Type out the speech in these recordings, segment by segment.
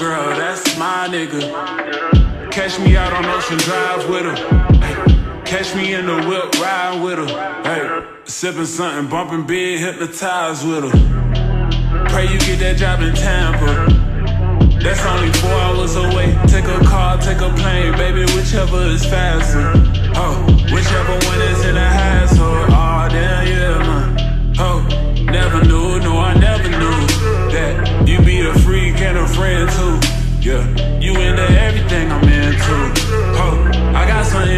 girl. That's my nigga. Catch me out on Ocean Drive with her. Catch me in the whip riding with her. Hey, sipping something, bumping big, hypnotized with her. Pray you get that job in Tampa. That's only four hours away. Take a car, take a plane, baby, whichever is faster. Oh, whichever one is in the household. Oh, damn, yeah, man. Oh, never knew, no, I never knew that you be a freak and a friend too. Yeah, you into everything I'm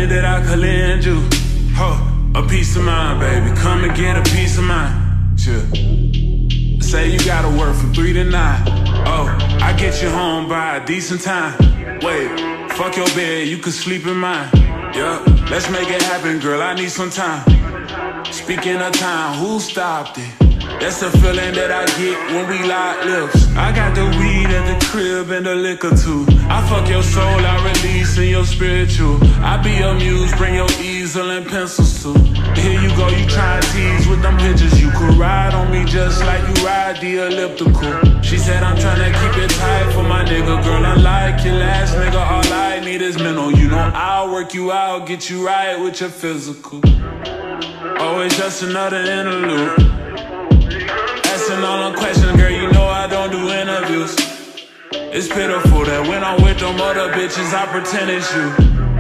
something that I could lend you. Oh, a piece of mind, baby. Come and get a piece of mind. Sure. Say you gotta work from three to nine. Oh, I get you home by a decent time. Wait, fuck your bed, you can sleep in mine. Yeah, let's make it happen, girl. I need some time. Speaking of time, who stopped it? That's the feeling that I get when we lock lips. I got the weed at the crib and the liquor too. I fuck your soul, I release in your spiritual. I be your muse, bring your easel and pencils too. Here you go, you try and tease with them pictures. You could ride on me just like you ride the elliptical. She said I'm tryna keep it tight for my nigga, girl. I like your last nigga, all I need is mental. You know I'll work you out, get you right with your physical. Oh, Always just another interlude. All them questions, girl, you know I don't do interviews. It's pitiful that when I'm with them other bitches, I pretend it's you.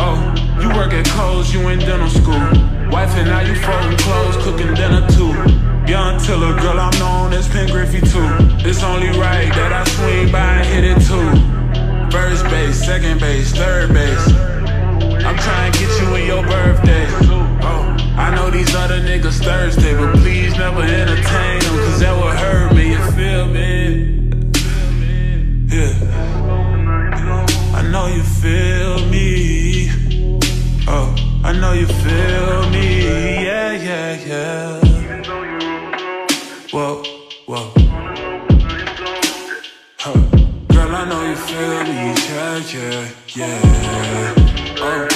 Oh, you work at Kohl's, you in dental school. Wife and now you folding clothes, cooking dinner too. Young Tiller, girl, I'm known as Ken Griffey too. It's only right that I swing by and hit it too. First base, second base, third base. I'm trying to get you in your birthday. Oh, I know these other niggas Thursday, but please never entertain know you feel me. Oh, I know you feel me. Yeah, yeah, yeah. Whoa, whoa. Huh. Girl, I know you feel me. Yeah, yeah, yeah. Oh,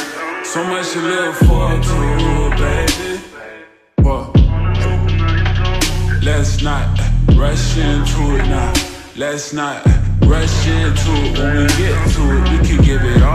so much to look forward to, baby. Whoa. Let's not rush into it now. Let's not rush into it. When we get to it, we can give it all.